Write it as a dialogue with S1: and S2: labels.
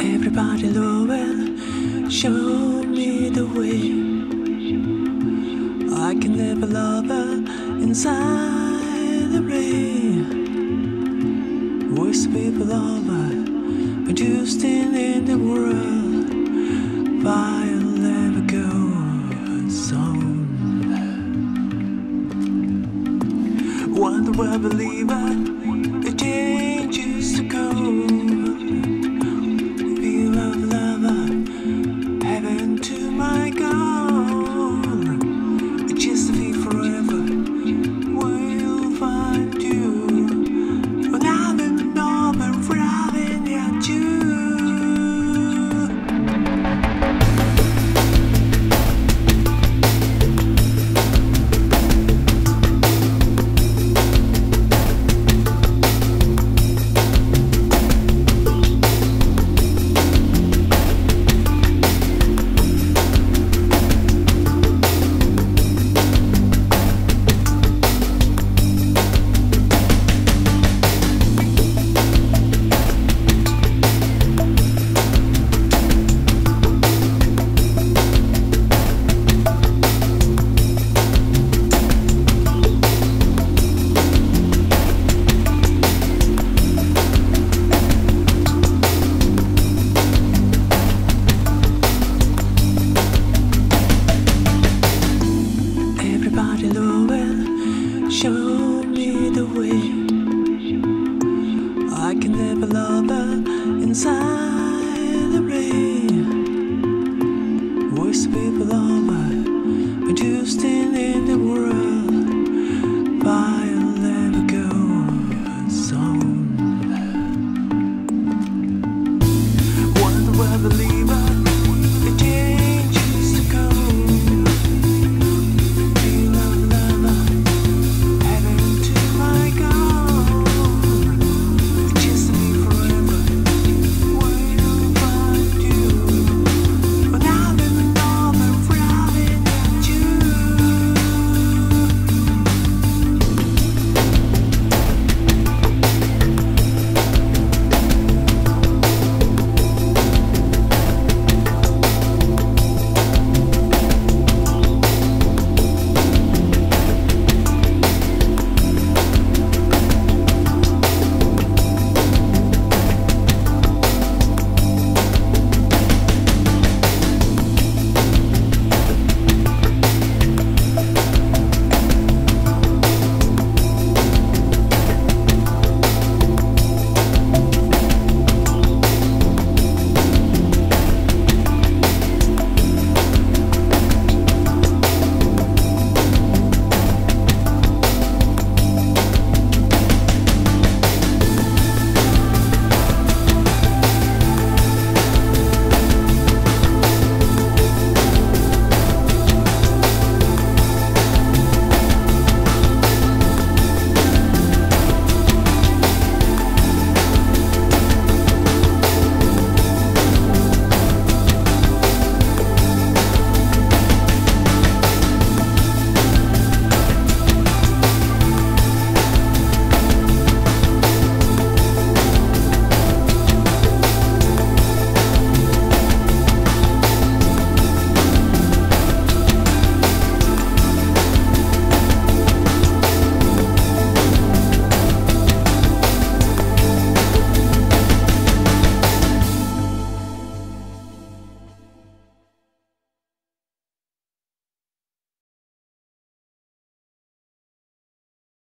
S1: Everybody loving, show me the way. I can never love her inside the rain. Worst people over, you still in the world. Soon. Wonder where believer, it changes to go. Me the way. I can never love her inside the rain. Worst people still.